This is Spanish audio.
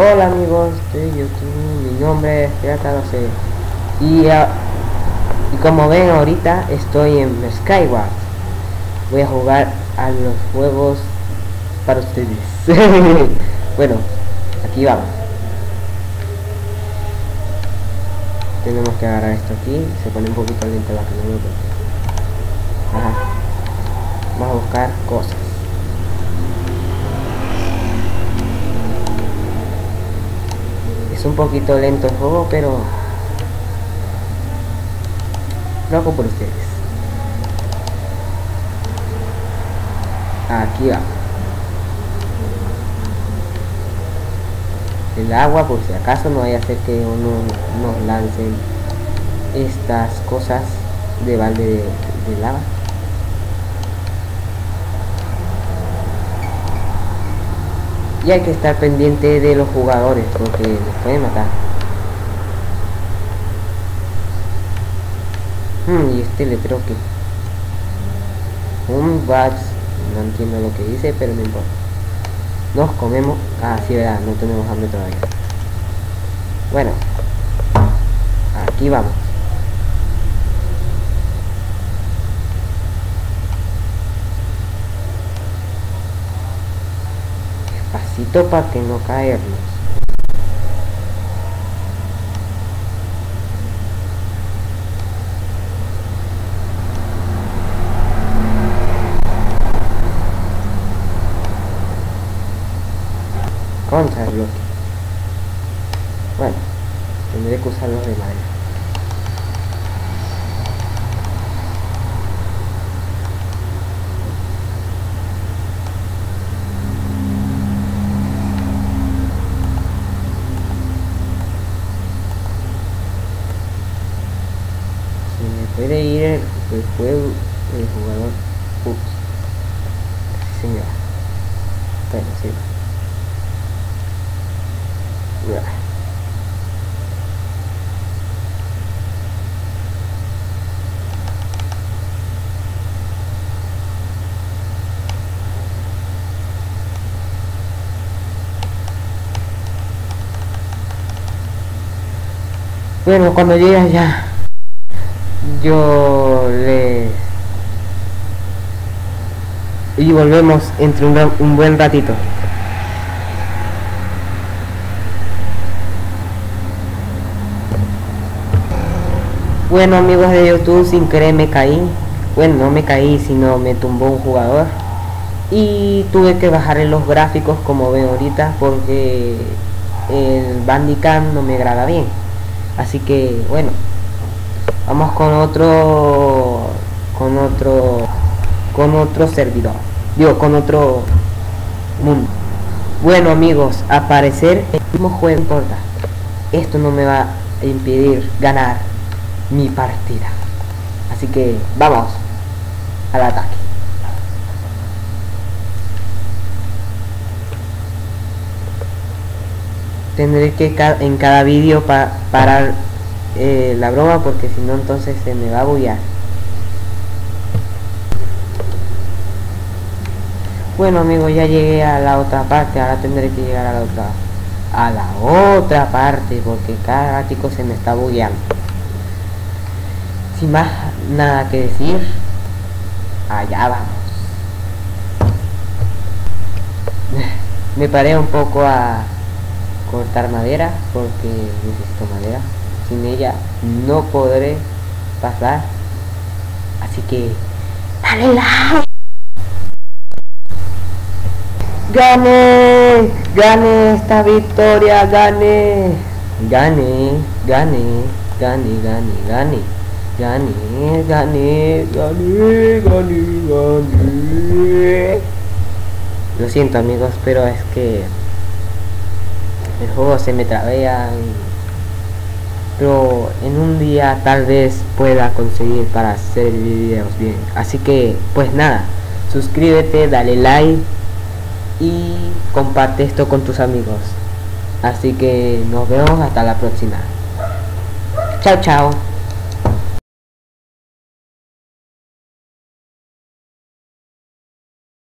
Hola amigos de YouTube, mi nombre es Pirata 12 y, ah, y como ven ahorita estoy en Skyward. Voy a jugar a los juegos para ustedes. bueno, aquí vamos. Tenemos que agarrar esto aquí, se pone un poquito lento la cámara Ajá. Vamos a buscar cosas. Un poquito lento el juego, pero lo hago por ustedes. Aquí va. El agua, por si acaso no vaya a ser que uno nos lancen estas cosas de balde de, de lava. Hay que estar pendiente de los jugadores porque les pueden matar. Hmm, y este letrero que... Un bats. No entiendo lo que dice, pero no importa. Nos comemos... Ah, sí, verdad, no tenemos hambre todavía. Bueno. Aquí vamos. Para que no caernos. Contra el bloque. Bueno, tendré que usar los de madera. Puede ir el, juego el jugador. Ups. Sí señora bueno sí. Bueno, cuando llegas ya yo le y volvemos entre un, un buen ratito. Bueno amigos de youtube sin querer me caí. Bueno no me caí sino me tumbó un jugador. Y tuve que bajar en los gráficos como ven ahorita porque el bandicam no me graba bien. Así que bueno vamos con otro con otro con otro servidor. Digo con otro mundo. Bueno amigos aparecer el mismo juego importa. Esto no me va a impedir ganar mi partida. Así que vamos al ataque. Tendré que en cada vídeo pa parar eh, la broma porque si no entonces se me va a bullar. Bueno amigos, ya llegué a la otra parte, ahora tendré que llegar a la otra a la otra parte porque cada ratico se me está bugueando. Sin más nada que decir, allá vamos. Me paré un poco a cortar madera porque necesito madera sin ella no podré pasar. Así que dale like gane gane esta victoria gane gane gane gane gane gane gane gane gane gane gane lo siento amigos pero es que el juego se me trabea y pero en un día tal vez pueda conseguir para hacer videos bien. Así que pues nada suscríbete dale like y comparte esto con tus amigos. Así que nos vemos hasta la próxima. Chao chao